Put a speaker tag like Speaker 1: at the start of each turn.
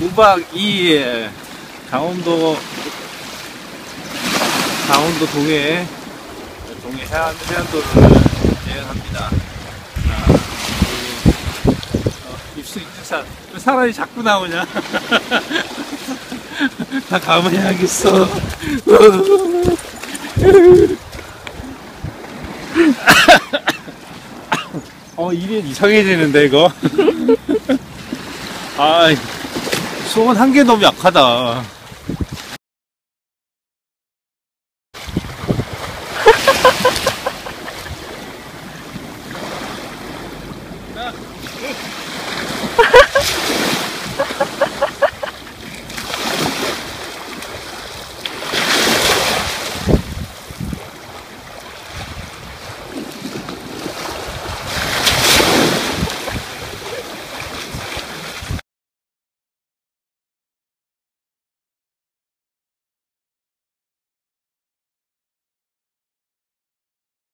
Speaker 1: 5박 2일 강원도 강원도 동해 동해 해안, 해안도를 여행합니다. 아, 그리고, 어, 입수 인증샷 왜 사람이 자꾸 나오냐? 다 가만히 하겠어. 어, 일이 이상해지는데, 이거? 아, 수원 한개 너무 약하다.